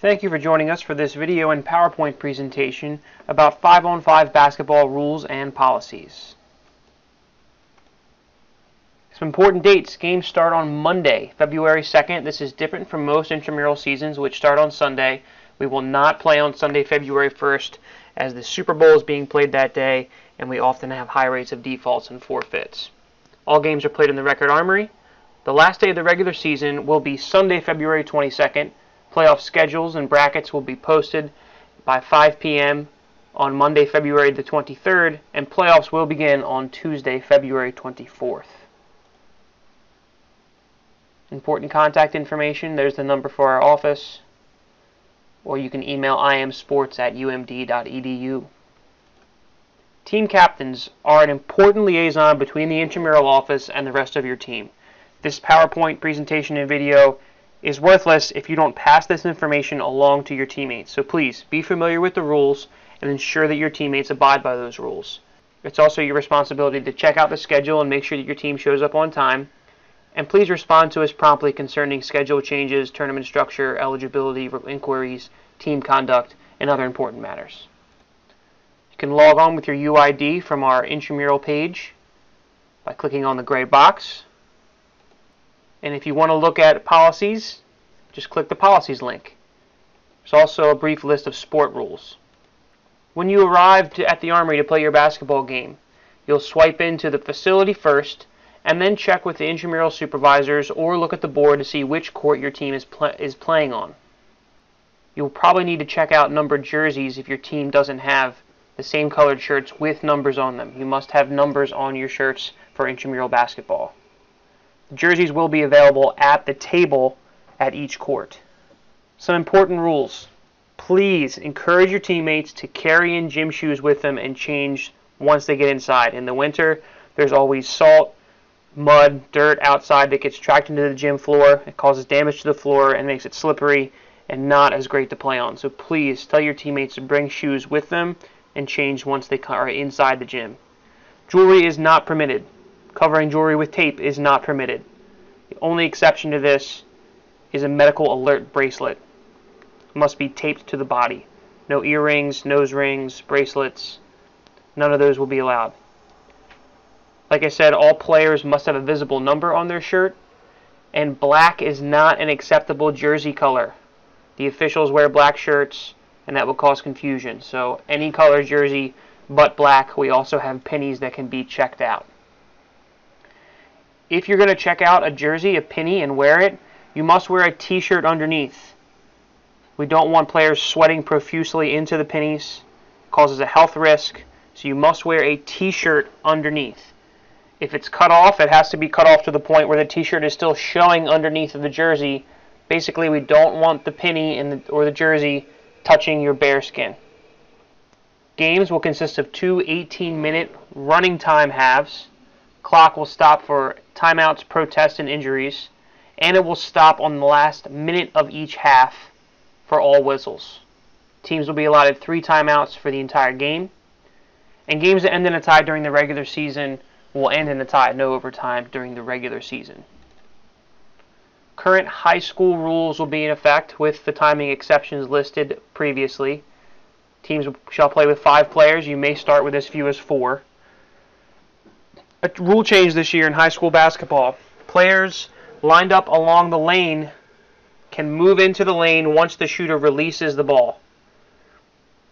Thank you for joining us for this video and PowerPoint presentation about 5-on-5 basketball rules and policies. Some important dates. Games start on Monday, February 2nd. This is different from most intramural seasons, which start on Sunday. We will not play on Sunday, February 1st, as the Super Bowl is being played that day, and we often have high rates of defaults and forfeits. All games are played in the Reckord Armory. The last day of the regular season will be Sunday, February 22nd. Playoff schedules and brackets will be posted by 5 p.m. on Monday, February the 23rd, and playoffs will begin on Tuesday, February 24th. Important contact information, there's the number for our office, or you can email imsports at umd.edu. Team captains are an important liaison between the intramural office and the rest of your team. This PowerPoint presentation and video is worthless if you don't pass this information along to your teammates. So please be familiar with the rules and ensure that your teammates abide by those rules. It's also your responsibility to check out the schedule and make sure that your team shows up on time. And please respond to us promptly concerning schedule changes, tournament structure, eligibility inquiries, team conduct, and other important matters. You can log on with your UID from our intramural page by clicking on the gray box. And if you want to look at policies, just click the policies link. There's also a brief list of sport rules. When you arrive to, at the Armory to play your basketball game, you'll swipe into the facility first and then check with the intramural supervisors or look at the board to see which court your team is, pl is playing on. You'll probably need to check out numbered jerseys if your team doesn't have the same colored shirts with numbers on them. You must have numbers on your shirts for intramural basketball. Jerseys will be available at the table at each court. Some important rules. Please encourage your teammates to carry in gym shoes with them and change once they get inside. In the winter, there's always salt, mud, dirt outside that gets tracked into the gym floor. It causes damage to the floor and makes it slippery and not as great to play on. So please tell your teammates to bring shoes with them and change once they are inside the gym. Jewelry is not permitted. Covering jewelry with tape is not permitted. The only exception to this is a medical alert bracelet. It must be taped to the body. No earrings, nose rings, bracelets. None of those will be allowed. Like I said, all players must have a visible number on their shirt, and black is not an acceptable jersey color. The officials wear black shirts, and that will cause confusion. So any color jersey but black, we also have pennies that can be checked out. If you're going to check out a jersey, a penny, and wear it, you must wear a t-shirt underneath. We don't want players sweating profusely into the pennies. It causes a health risk, so you must wear a t-shirt underneath. If it's cut off, it has to be cut off to the point where the t-shirt is still showing underneath of the jersey. Basically, we don't want the penny the, or the jersey touching your bare skin. Games will consist of two 18-minute running time halves. Clock will stop for timeouts, protests, and injuries, and it will stop on the last minute of each half for all whistles. Teams will be allotted three timeouts for the entire game, and games that end in a tie during the regular season will end in a tie, no overtime during the regular season. Current high school rules will be in effect with the timing exceptions listed previously. Teams shall play with five players. You may start with as few as four. A rule change this year in high school basketball. Players lined up along the lane can move into the lane once the shooter releases the ball.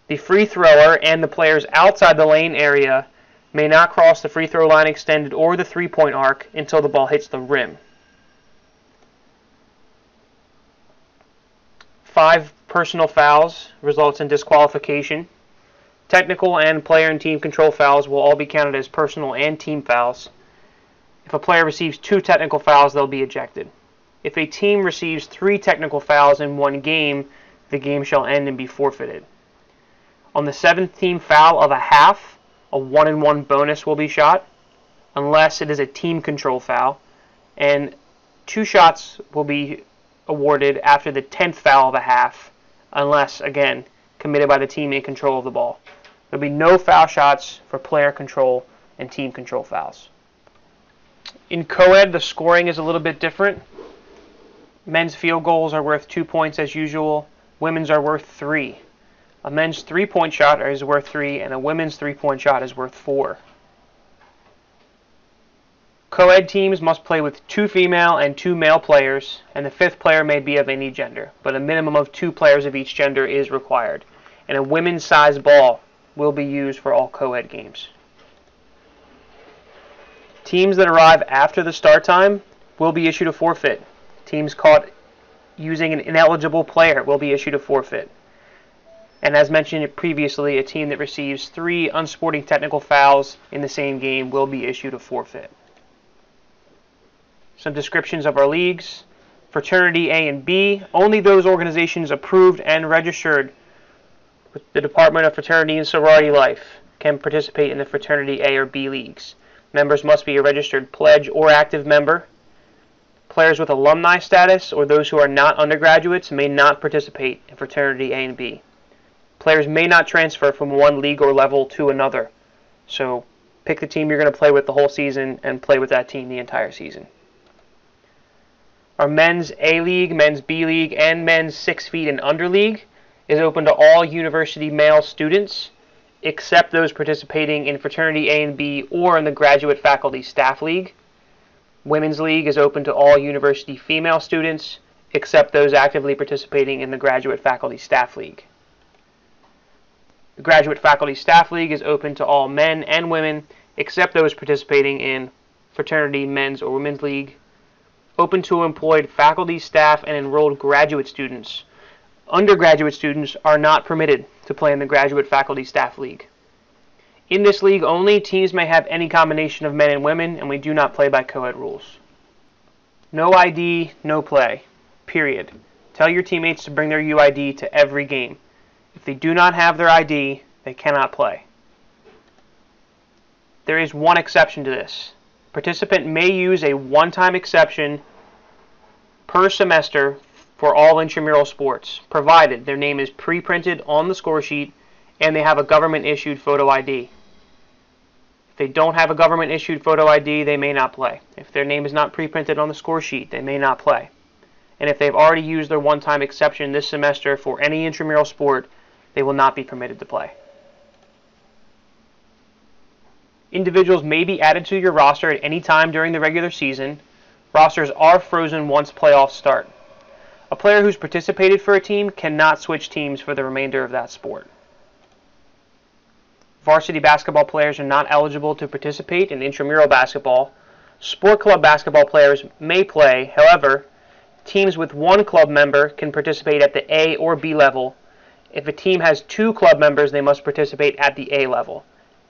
The free thrower and the players outside the lane area may not cross the free throw line extended or the three point arc until the ball hits the rim. five personal fouls results in disqualification. Technical and player and team control fouls will all be counted as personal and team fouls. If a player receives two technical fouls, they'll be ejected. If a team receives three technical fouls in one game, the game shall end and be forfeited. On the seventh team foul of a half, a one and one bonus will be shot, unless it is a team control foul, and two shots will be awarded after the 10th foul of a half, unless, again, committed by the team in control of the ball. There'll be no foul shots for player control and team control fouls. In co-ed, the scoring is a little bit different. Men's field goals are worth two points as usual. women's are worth 3. A men's three-point shot is worth 3 and a women's three-point shot is worth 4. Co-ed teams must play with two female and two male players, and the fifth player may be of any gender, but a minimum of two players of each gender is required. And a women's size ball will be used for all co-ed games. Teams that arrive after the start time will be issued a forfeit. Teams caught using an ineligible player will be issued a forfeit. And as mentioned previously, a team that receives three unsporting technical fouls in the same game will be issued a forfeit. Some descriptions of our leagues. Fraternity A and B, only those organizations approved and registered the Department of Fraternity and Sorority Life can participate in the Fraternity A or B leagues. Members must be a registered pledge or active member. Players with alumni status or those who are not undergraduates may not participate in Fraternity A and B. Players may not transfer from one league or level to another. So pick the team you're going to play with the whole season and play with that team the entire season. Our men's A League, men's B League, and men's 6 feet and under league is open to all university male students except those participating in fraternity A and B or in the graduate faculty staff league. Women's League is open to all university female students except those actively participating in the graduate faculty staff league. The graduate faculty staff league is open to all men and women except those participating in fraternity men's or women's league open to employed faculty, staff, and enrolled graduate students. Undergraduate students are not permitted to play in the Graduate Faculty Staff League. In this league only, teams may have any combination of men and women, and we do not play by co-ed rules. No ID, no play. Period. Tell your teammates to bring their UID to every game. If they do not have their ID, they cannot play. There is one exception to this participant may use a one-time exception per semester for all intramural sports, provided their name is pre-printed on the score sheet and they have a government-issued photo ID. If they don't have a government-issued photo ID, they may not play. If their name is not pre-printed on the score sheet, they may not play. And if they've already used their one-time exception this semester for any intramural sport, they will not be permitted to play. Individuals may be added to your roster at any time during the regular season. Rosters are frozen once playoffs start. A player who's participated for a team cannot switch teams for the remainder of that sport. Varsity basketball players are not eligible to participate in intramural basketball. Sport club basketball players may play, however, teams with one club member can participate at the A or B level. If a team has two club members, they must participate at the A level.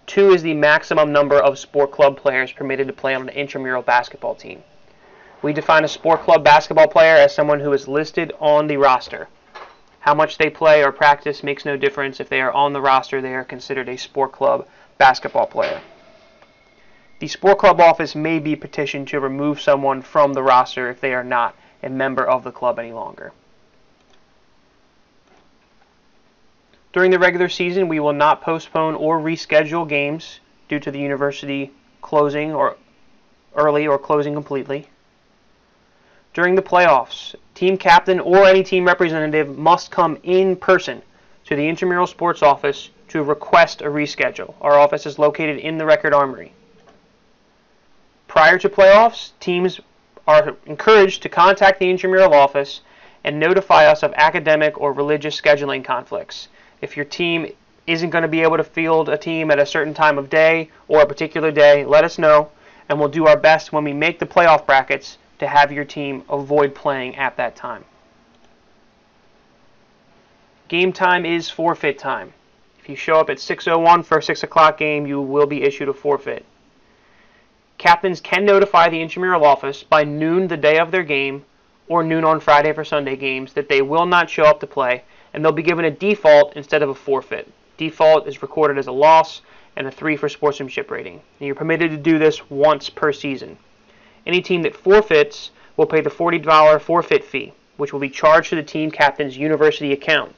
Two is the maximum number of sport club players permitted to play on an intramural basketball team. We define a sport club basketball player as someone who is listed on the roster. How much they play or practice makes no difference. If they are on the roster, they are considered a sport club basketball player. The sport club office may be petitioned to remove someone from the roster if they are not a member of the club any longer. During the regular season, we will not postpone or reschedule games due to the university closing or early or closing completely. During the playoffs, team captain or any team representative must come in person to the intramural sports office to request a reschedule. Our office is located in the Reckord armory. Prior to playoffs, teams are encouraged to contact the intramural office and notify us of academic or religious scheduling conflicts. If your team isn't going to be able to field a team at a certain time of day or a particular day, let us know, and we'll do our best when we make the playoff brackets to have your team avoid playing at that time. Game time is forfeit time. If you show up at 6.01 for a 6 o'clock game, you will be issued a forfeit. Captains can notify the intramural office by noon the day of their game or noon on Friday for Sunday games that they will not show up to play and they'll be given a default instead of a forfeit. Default is recorded as a loss and a 3 for sportsmanship rating. And you're permitted to do this once per season. Any team that forfeits will pay the $40 forfeit fee, which will be charged to the team captain's university account.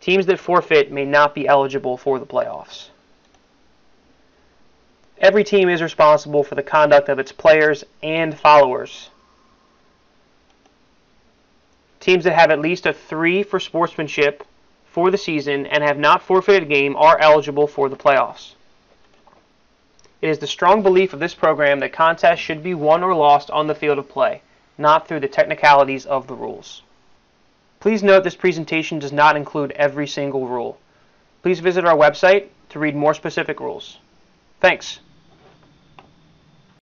Teams that forfeit may not be eligible for the playoffs. Every team is responsible for the conduct of its players and followers. Teams that have at least a 3 for sportsmanship for the season and have not forfeited a game are eligible for the playoffs. It is the strong belief of this program that contests should be won or lost on the field of play, not through the technicalities of the rules. Please note this presentation does not include every single rule. Please visit our website to read more specific rules. Thanks.